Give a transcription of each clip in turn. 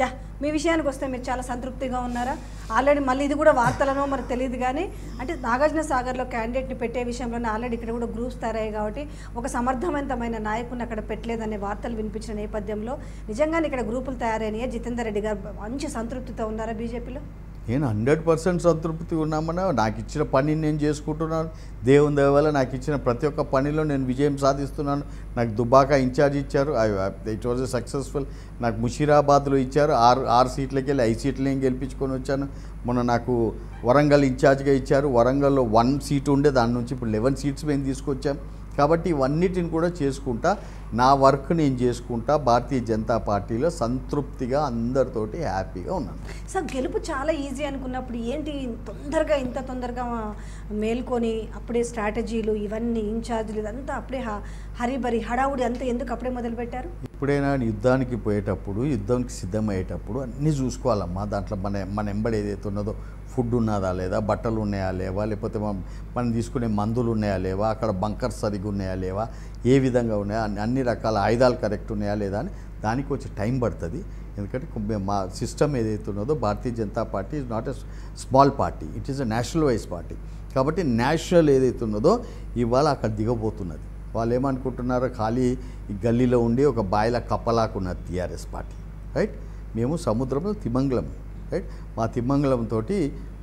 Yeah మీ విషయానికి వస్తే మీరు చాలా సంతృప్తిగా ఉన్నారా? ఆల్రెడీ మళ్ళీ ఇది కూడా వార్తలనో మరి తెలియదు కానీ అంటే నాగార్జున సాగర్లో క్యాండిడేట్ని పెట్టే విషయంలోనే ఆల్రెడీ ఇక్కడ కూడా గ్రూప్స్ తయారయ్యాయి కాబట్టి ఒక సమర్థవంతమైన నాయకుని అక్కడ పెట్టలేదనే వార్తలు వినిపించిన నేపథ్యంలో నిజంగానే ఇక్కడ గ్రూపులు తయారైనాయా? జితేందర్ రెడ్డి గారు మంచి సంతృప్తితో ఉన్నారా బీజేపీలో? నేను హండ్రెడ్ పర్సెంట్ సంతృప్తి ఉన్నామన్నా నాకు ఇచ్చిన పనిని నేను చేసుకుంటున్నాను. దేవుని దేవల నాకు ఇచ్చిన ప్రతి ఒక్క పనిలో నేను విజయం సాధిస్తున్నాను. నాకు దుబాకా ఇన్ఛార్జ్ ఇచ్చారు. ఇట్ వాజ్ సక్సెస్ఫుల్ నాకు ముషీరాబాద్లో ఇచ్చారు. ఆరు ఆరు సీట్లకి వెళ్ళి ఐదు సీట్లు నేను గెలిపించుకొని వచ్చాను. మొన్న నాకు వరంగల్ ఇన్ఛార్జ్గా ఇచ్చారు. వరంగల్లో వన్ సీట్ ఉండే దాని నుంచి ఇప్పుడు లెవెన్ సీట్స్ మేము తీసుకొచ్చాం. కాబట్టి ఇవన్నిటిని కూడా చేసుకుంటా నా వర్క్ నేను చేసుకుంటా భారతీయ జనతా పార్టీలో సంతృప్తిగా అందరితోటి హ్యాపీగా ఉన్నాను. సార్ గెలుపు చాలా ఈజీ అనుకున్నప్పుడు ఏంటి? తొందరగా ఇంత తొందరగా మేల్కొని అప్పుడే స్ట్రాటజీలు ఇవన్నీ ఇన్ఛార్జీలు ఇదంతా అప్పుడే హరిబరి హడావుడి అంతా ఎందుకు అప్పుడే మొదలుపెట్టారు? ఎప్పుడైనా యుద్ధానికి పోయేటప్పుడు యుద్ధానికి సిద్ధమయ్యేటప్పుడు అన్నీ చూసుకోవాలమ్మా. దాంట్లో మన మన ఎంబడి ఏదైతే ఉన్నదో ఫుడ్ ఉన్నదా లేదా? బట్టలు ఉన్నాయా లేవా? లేకపోతే మనం తీసుకునే మందులు ఉన్నాయా లేవా? అక్కడ బంకర్స్ సరిగ్గా ఉన్నాయా లేవా? ఏ విధంగా ఉన్నాయా? అన్ని- అన్ని రకాల ఆయుధాలు కరెక్ట్ ఉన్నాయా లేదా అని దానికి కొంచెం టైం పడుతుంది. ఎందుకంటే మా సిస్టమ్ ఏదైతే ఉన్నదో Bharatiya Janata Party is not a small party it is a national wise party కాబట్టి నేషనల్ ఏదైతే ఉన్నదో ఇవాళ అక్కడ దిగబోతున్నది. వాళ్ళు ఏమనుకుంటున్నారో ఖాళీ ఈ గల్లీలో ఉండి ఒక బాయిల కప్పలాకున్నది టీఆర్ఎస్ పార్టీ. రైట్? మేము సముద్రంలో తిమంగళం. రైట్? మా తిమ్మంగళంతో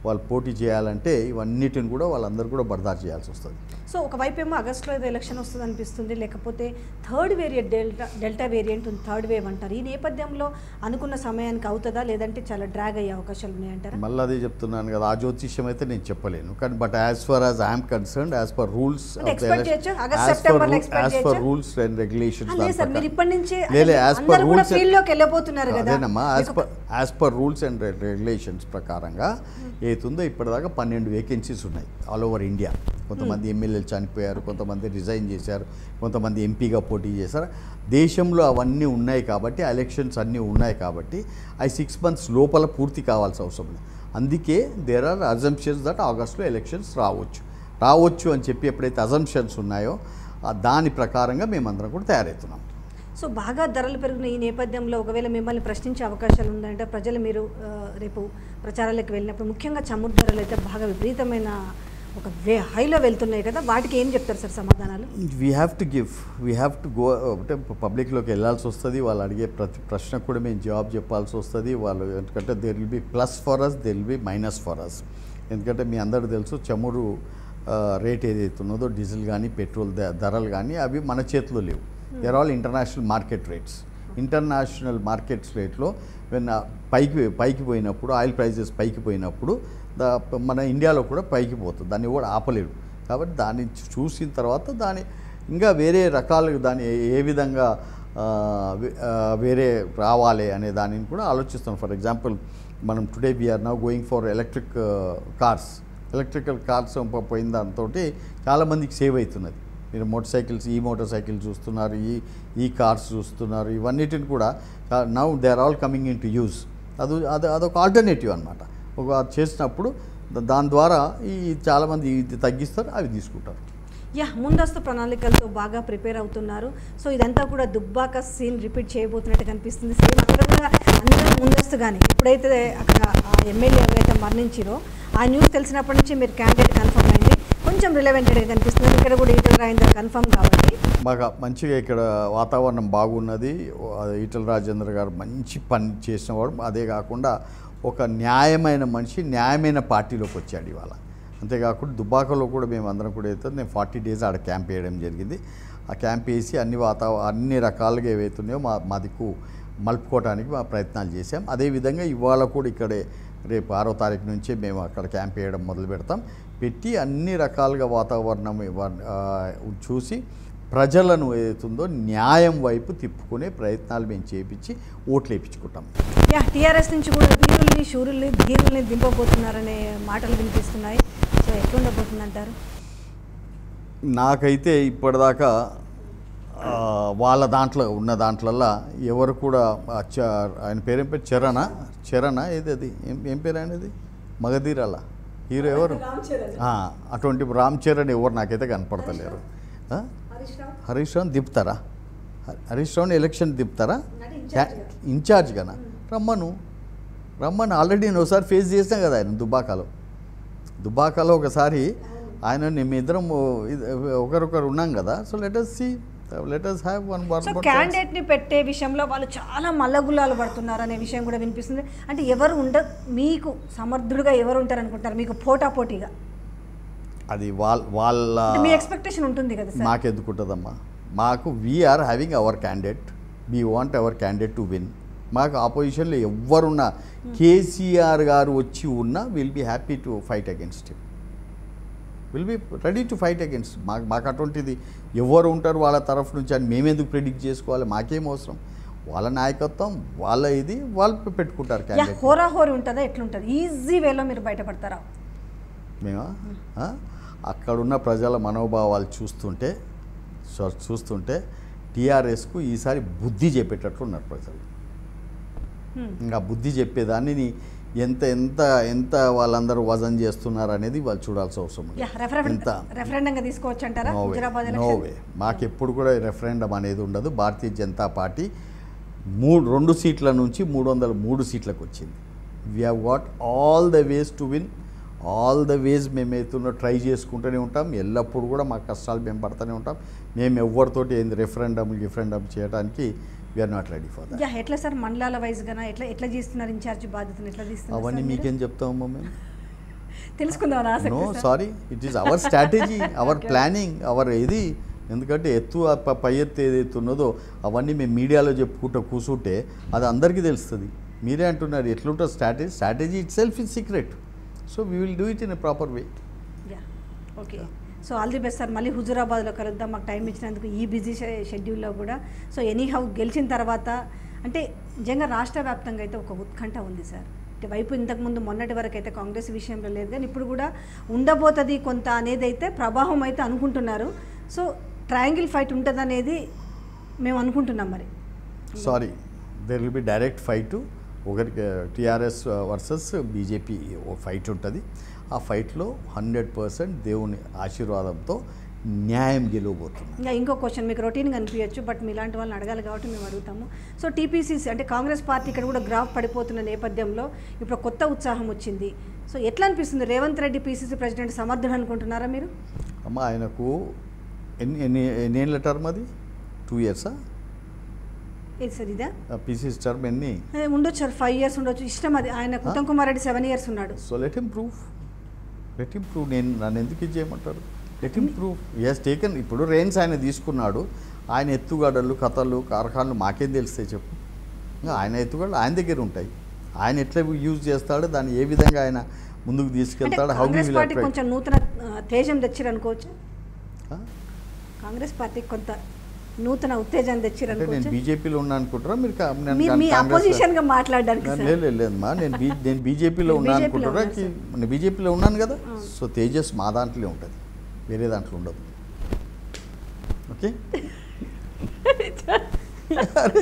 వాళ్ళు పోటీ చేయాలంటే ఇవన్నిటిని కూడా వాళ్ళందరూ కూడా బర్దార్ చేయాల్సి వస్తుంది. సో ఒకవైపు ఏమో ఆగస్టులో ఏదో ఎలక్షన్ వస్తుంది అనిపిస్తుంది లేకపోతే third variant delta delta variant ఉంది థర్డ్ వేవ్ అంటారు. ఈ నేపథ్యంలో అనుకున్న సమయానికి అవుతుందా లేదంటే చాలా డ్రాగ్ అయ్యే అవకాశాలు ఉన్నాయంటారా? మళ్ళీ అదే చెప్తున్నాను కదా ఆ జ్యోతిష్యం అయితే నేను చెప్పలేను. కానీ but as far as I'm concerned as per rules as far? Rules and regulations లేదు సార్ మీరు ఇప్పటి నుంచే లేదు యాజ్ పర్ అందరూ కూడా రూల్స్ ఫీల్డ్లోకి వెళ్ళిపోతున్నారు కదా. అదేనమ్మా as per as per rules and regulations ప్రకారంగా ఏతుందో ఇప్పటిదాకా పన్నెండు వేకెన్సీస్ ఉన్నాయి ఆల్ ఓవర్ ఇండియా కొంతమంది ఎమ్మెల్యేలు చనిపోయారు కొంతమంది రిజైన్ చేశారు కొంతమంది ఎంపీగా పోటీ చేశారు. దేశంలో అవన్నీ ఉన్నాయి కాబట్టి ఎలక్షన్స్ అన్నీ ఉన్నాయి కాబట్టి అవి సిక్స్ మంత్స్ లోపల పూర్తి కావాల్సిన అవసరం లేదు. అందుకే దేర్ ఆర్ అజంప్షన్స్ దట్ ఆగస్ట్లో ఎలక్షన్స్ రావచ్చు. రావచ్చు అని చెప్పి ఎప్పుడైతే అజంప్షన్స్ ఉన్నాయో దాని ప్రకారంగా మేమందరం కూడా తయారవుతున్నాం. సో బాగా ధరలు పెరిగిన ఈ నేపథ్యంలో ఒకవేళ మిమ్మల్ని ప్రశ్నించే అవకాశాలు ఉందంటే ప్రజలు మీరు రేపు ప్రచారాలకు వెళ్ళినప్పుడు ముఖ్యంగా చమురు ధరలు అయితే బాగా విపరీతమైన ఒక వే హైలో వెళ్తున్నాయి కదా వాటికి ఏం చెప్తారు సార్ సమాధానాలు? We have to give we have to go అంటే పబ్లిక్లోకి వెళ్ళాల్సి వస్తుంది వాళ్ళు అడిగే ప్రతి ప్రశ్నకు కూడా మేము జవాబు చెప్పాల్సి వస్తుంది వాళ్ళు ఎందుకంటే there will be plus for us there will be minus for us ఎందుకంటే మీ అందరు తెలుసు చమురు రేట్ ఏదైతే ఉన్నదో డీజిల్ కానీ పెట్రోల్ ధరలు కానీ అవి మన చేతిలో లేవు. They're all international market rates international markets రేట్లో పైకి పైకి పోయినప్పుడు ఆయిల్ ప్రైజెస్ పైకి పోయినప్పుడు మన ఇండియాలో కూడా పైకి పోతుంది. దాన్ని కూడా ఆపలేడు. కాబట్టి దాన్ని చూసిన తర్వాత దాని ఇంకా వేరే రకాలు దాన్ని ఏ- విధంగా వేరే రావాలి అనే దానిని కూడా ఆలోచిస్తాం ఫర్ ఎగ్జాంపుల్ మనం today we're now going for electric cars. Electrical cars పోయిన దాంతో చాలామందికి సేవ్ అవుతున్నది. మీరు మోటార్ సైకిల్స్ ఈ మోటార్ సైకిల్ చూస్తున్నారు ఈ ఈ కార్స్ చూస్తున్నారు ఇవన్నిటిని కూడా now they are all coming in to use. అది అది అదొక ఆల్టర్నేటివ్ అనమాట ఒక చేసినప్పుడు దాని ద్వారా ఈ చాలామంది ఇది తగ్గిస్తారు అవి తీసుకుంటారు. యా ముందస్తు ప్రణాళికలతో బాగా ప్రిపేర్ అవుతున్నారు. సో ఇదంతా కూడా దుబ్బాక సీన్ రిపీట్ చేయబోతున్నట్టు కనిపిస్తుంది. సేమ్ అక్కడ కూడా అందరూ ముందస్తుగానే ఎప్పుడైతే అక్కడ ఎమ్మెల్యే ఎవరైతే మరణించిరో ఆ న్యూస్ తెలిసినప్పటి నుంచి మీరు క్యాండిడేట్ కన్ఫర్మ్ అయింది కొంచెం రిలవెంటెడ్గా కనిపిస్తుంది. ఇక్కడ కూడా ఈటల రాయిందర్ కన్ఫర్మ్ కాబట్టి. బాగా మంచిగా ఇక్కడ వాతావరణం బాగున్నది. ఈటల రాజేంద్ర గారు మంచి పని చేసినవాడు. అదే కాకుండా ఒక న్యాయమైన మనిషి న్యాయమైన పార్టీలోకి వచ్చాడు ఇవాళ. అంతేకాకుండా దుబాకలో కూడా మేము అందరం కూడా అయితే నేను ఫార్టీ డేస్ ఆడ క్యాంప్ వేయడం జరిగింది. ఆ క్యాంప్ వేసి అన్ని వాతావరణ అన్ని రకాలుగా ఏవైతున్నాయో మా మా దిక్కు మలుపుకోవడానికి మా ప్రయత్నాలు చేశాం. అదేవిధంగా ఇవాళ కూడా ఇక్కడే రేపు ఆరో తారీఖు నుంచే మేము అక్కడ క్యాంప్ వేయడం మొదలు పెడతాం పెట్టి అన్ని రకాలుగా వాతావరణం చూసి ప్రజలను ఏదైతుందో న్యాయం వైపు తిప్పుకునే ప్రయత్నాలు మేము చేపించి ఓట్లు వేయించుకుంటాం యా టీఆర్ఎస్ నుంచి కూడా వీరుల్ని శూరుల్ని ధీరుల్ని దింపబోతున్నారనే మాటలు వినిపిస్తున్నాయి. సో ఎట్లుండబోతుంది అంటారు నాకైతే ఇప్పటిదాకా ఆ, వాళ్ళ దాంట్లో ఉన్న దాంట్లల్లో ఎవరు కూడా ఆయన పేరేం పేరు? చరణ? చరణ ఏది అది? ఏం ఏం పేరు ఆయనది? మగధీరాల. హీరో ఎవరు? ఆ, అటువంటి రామ్ చరణ్ ఎవరు నాకైతే కనపడతలేరు. ఆ? హరీష్ రావు? దింపుతారా? హరీష్ రావుని ఎలక్షన్ దింపుతారా? క్యా- ఇన్ఛార్జ్గానా? రమ్మను. రమ్మని ఆల్రెడీ నేను ఒకసారి ఫేస్ చేసినా కదా ఆయన దుబాకాలో. దుబాకాలో ఒకసారి ఆయన మేమిద్దరం ఒకరొకరు ఉన్నాం కదా. So let's see let's have one so పెట్టే విషయంలో వాళ్ళు చాలా మల్లగుల్లాలు పడుతున్నారు అనే విషయం కూడా వినిపిస్తుంది. అంటే ఎవరు ఉండ మీకు సమర్థుడుగా ఎవరు ఉంటారు అనుకుంటారు మీకు పోటా పోటీగా అది వాళ్ళ వాళ్ళ ఎక్స్పెక్టేషన్ ఉంటుంది కదా సార్? మాకెందుకు ఉంటుందమ్మా మాకు we're having our candidate we want our candidate to win మాకు ఆపోజిషన్లో ఎవ్వరున్నా కేసీఆర్ గారు వచ్చి ఉన్నా will be happy to fight against him will be ready to fight against మాకు మాకు అటువంటిది ఎవరు ఉంటారు వాళ్ళ తరఫు నుంచి అని మేమెందుకు ప్రిడిక్ట్ చేసుకోవాలి? మాకేం అవసరం? వాళ్ళ నాయకత్వం వాళ్ళ ఇది వాళ్ళు పెట్టుకుంటారు హోరాహోరి ఉంటుందా? ఎట్లుంటుంది? ఈజీ వేలో మీరు బయటపడతారా? మేమా? అక్కడున్న ప్రజల మనోభావాలు చూస్తుంటే చూస్తుంటే టీఆర్ఎస్కు ఈసారి బుద్ధి చెప్పేటట్లు ఉన్నారు ప్రజలు. ఇంకా బుద్ధి చెప్పేదాన్ని ఎంత ఎంత ఎంత వాళ్ళందరూ వజన్ చేస్తున్నారు అనేది వాళ్ళు చూడాల్సిన అవసరం ఉంది. యా రెఫరెండం ఎంత? రెఫరెండంగా తీసుకోవచ్చు అంటారా no way Huzurabad no election way. మాకెప్పుడు కూడా రెఫరెండం అనేది ఉండదు. భారతీయ జనతా పార్టీ మూడు రెండు సీట్ల నుంచి మూడు వందల మూడు సీట్లకు వచ్చింది. We have what all the ways to win all the ways మేము ఎత్తున్న ట్రై చేసుకుంటూనే ఉంటాం. ఎల్లప్పుడూ కూడా మా కష్టాలు మేము పడుతూనే ఉంటాం. మేము ఎవరితోటి ఏంది రెఫరెండం రిఫరెండం చేయడానికి we're not ready for that ఎట్లా సార్ మండలాల వైజ్ గానా? ఎట్లా ఎట్లా చేస్తున్నారు ఇన్ఛార్జ్ బాధ్యతను? ఎట్లా తీస్తున్నారు అవన్నీ? మీకేం చెప్తామమ్మా మేము? తెలుసుకుందాం no sir. It is our strategy our planning our ఇది. ఎందుకంటే ఎత్తు ప- ఎత్తు ఏదైతే ఉన్నదో అవన్నీ మేము మీడియాలో చెప్పుకుంటూ కూర్చుంటే అది అందరికీ తెలుస్తుంది. మీరే అంటున్నారు ఎట్లుంటుంది strategy strategy itself is secret so we will do it in a proper way yeah okay so all the best sir మళ్ళీ హుజురాబాద్లో కలుద్దాం. మాకు టైం ఇచ్చినందుకు ఈ బిజీ షెడ్యూల్లో కూడా. సో ఎనీ హౌ గెలిచిన తర్వాత అంటే నిజంగా రాష్ట్ర వ్యాప్తంగా అయితే ఒక ఉత్కంఠ ఉంది సార్ అంటే వైపు ఇంతకుముందు మొన్నటి వరకు అయితే కాంగ్రెస్ విషయంలో లేదు. కానీ ఇప్పుడు కూడా ఉండబోతుంది కొంత అనేది అయితే ప్రభావం అయితే అనుకుంటున్నారు. సో ట్రయాంగిల్ ఫైట్ ఉంటుంది అనేది మేము అనుకుంటున్నాం మరి. Sorry there will be direct fight ఒకరికి టీఆర్ఎస్ వర్సెస్ బీజేపీ ఫైట్ ఉంటుంది. ఆ ఫైట్లో హండ్రెడ్ పర్సెంట్ దేవుని ఆశీర్వాదంతో న్యాయం గెలవబోతుంది ఇంకా ఇంకో క్వశ్చన్ మీకు రొటీన్గా అనిపించచ్చు బట్ మీలాంటి వాళ్ళని అడగాలి కాబట్టి మేము అడుగుతాము. సో టీపీసీసీ అంటే కాంగ్రెస్ పార్టీ ఇక్కడ కూడా గ్రాఫ్ పడిపోతున్న నేపథ్యంలో ఇప్పుడు కొత్త ఉత్సాహం వచ్చింది. సో ఎట్లా అనిపిస్తుంది? రేవంత్ రెడ్డి పీసీసీ ప్రెసిడెంట్ సమర్థుడు అనుకుంటున్నారా మీరు? అమ్మ ఆయనకు ఎన్ని ఎన్ని ఎన్ని ఏళ్ళ టర్మ్ అది? టూ ఇయర్సా? ఏది సార్ ఇదా? పీసీసీ టర్మ్ ఎన్ని? ఉండొచ్చు సార్ ఫైవ్ ఇయర్స్ ఉండొచ్చు. ఇష్టం అది. ఆయన ఉత్తమ్ కుమార్ రెడ్డి సెవెన్ ఇయర్స్ ఉన్నాడు. So let him proof let him prove నేను నన్ను ఎందుకు ఇది చేయమంటారు? Let him proof as taken ఇప్పుడు రేంజ్ ఆయన తీసుకున్నాడు. ఆయన ఎత్తుగడలు కథలు కార్ఖాన్లు మాకేం తెలుస్తాయి చెప్పు. ఆయన ఎత్తుగడలు ఆయన దగ్గర ఉంటాయి. ఆయన ఎట్లా యూజ్ చేస్తాడో? దాన్ని ఏ విధంగా ఆయన ముందుకు తీసుకెళ్తాడో? హౌ కొంచెం నూతన తేజం తెచ్చిరు అనుకోవచ్చు కాంగ్రెస్ పార్టీ కొంత నూతన ఉత్తేజాన్ని తెచ్చిరు అంటే నేను బీజేపీలో ఉన్నా అనుకుంటారా మీరు మీ- అపోజిషన్గా మాట్లాడడానికి లేదమ్మా నేను బీజేపీలో ఉన్నా అనుకుంటారా నేను బీజేపీలో ఉన్నాను కదా? సో తేజస్ మా దాంట్లో ఉంటుంది. వేరే దాంట్లో ఉండదు. ఓకే.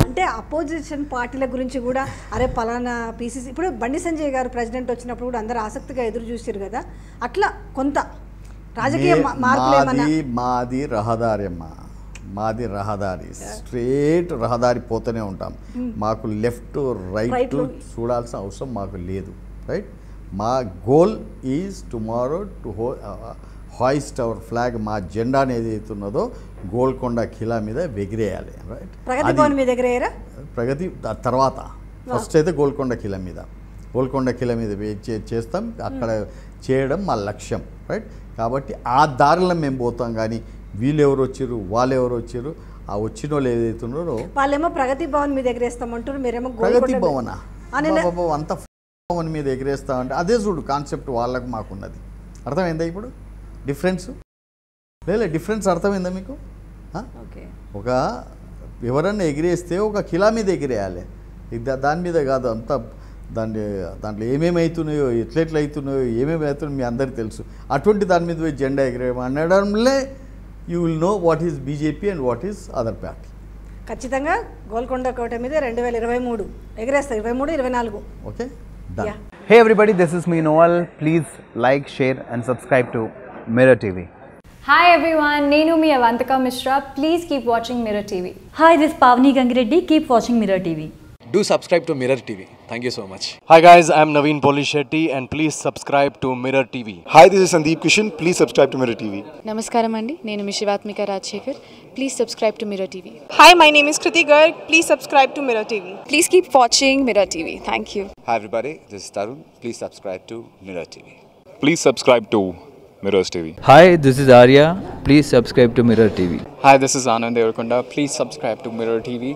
అంటే అపోజిషన్ పార్టీల గురించి కూడా అరే పలానా పీసీసీ ఇప్పుడు బండి సంజయ్ గారు ప్రెసిడెంట్ వచ్చినప్పుడు కూడా అందరూ ఆసక్తిగా ఎదురు చూసారు కదా? అట్లా కొంత రాజకీయ మాది మాది రహదారి అమ్మా. మాది రహదారి. స్ట్రేట్ రహదారి పోతూనే ఉంటాం. మాకు లెఫ్ట్ రైట్ చూడాల్సిన అవసరం మాకు లేదు. రైట్ మా గోల్ ఈజ్ టుమారో టు హో హాయిస్ట్ అవర్ ఫ్లాగ్ మా జెండా అనేది ఏదైతే ఉన్నదో గోల్కొండ ఖిలా మీద ఎగిరేయాలి రైట్ ప్రగతి తర్వాత. ఫస్ట్ అయితే గోల్కొండ కిల మీద. గోల్కొండ కిల మీద చేస్తాం. అక్కడ చేయడం మా లక్ష్యం. రైట్ కాబట్టి ఆ దారిలో మేము పోతాం. కానీ వీళ్ళు ఎవరు వచ్చారు? వాళ్ళు ఎవరు వచ్చారు? ఆ వచ్చిన వాళ్ళు ఏదైతే ఉన్నారో వాళ్ళేమో ప్రగతి భవన్ మీ దగ్గర వేస్తామంటారు మీరేమో ప్రగతి భవన? అంత భవన్ మీద ఎగిరేస్తామంటే అదే చూడు కాన్సెప్ట్ వాళ్ళకు మాకున్నది. అర్థమైందా ఇప్పుడు? డిఫరెన్స్? లేదు డిఫరెన్స్ అర్థమైందా మీకు? ఒక ఎవరన్నా ఎగిరేస్తే ఒక కిలా మీద ఎగిరేయాలి. దాని మీద కాదు అంతా దాన్ని దాంట్లో ఏమేమి అవుతున్నాయో ఎట్లెట్లు అవుతున్నాయో ఏమేమి అవుతున్నాయో మీ అందరికీ తెలుసు. అటువంటి దాని మీద జెండా ఎగరేయడం అనడంలే you will know what is BJP and what is other party ఖచ్చితంగా గోల్కొండ కోట మీద రెండు వేల ఇరవై మూడు ఎగరేస్తారు ఇరవై మూడు ఇరవై నాలుగు. Okay hey everybody this is me novel please like share and subscribe to Mirror TV hi everyone నేను మీ Avantika Mishra. Please keep watching Mirror TV hi this Pavani Gangireddy keep watching Mirror TV Do subscribe to Mirror TV. Thank you so much. Hi guys, I'm Naveen Polishetty and please subscribe to Mirror TV. Hi, this is Sandeep Kishan. Please subscribe to Mirror TV. నమస్కారం అండి నేను మీ Shivathmika Rajasekhar please subscribe to Mirror TV Hi, my name is Kriti Garg. Please subscribe to Mirror TV. Please keep watching Mirror TV thank you Hi everybody, this is Tarun. Please subscribe to Mirror TV. Please subscribe to Mirrors TV. Hi, this is Arya. Please subscribe to Mirror TV. Hi, this is Anand Devarkonda. Please subscribe to Mirror TV.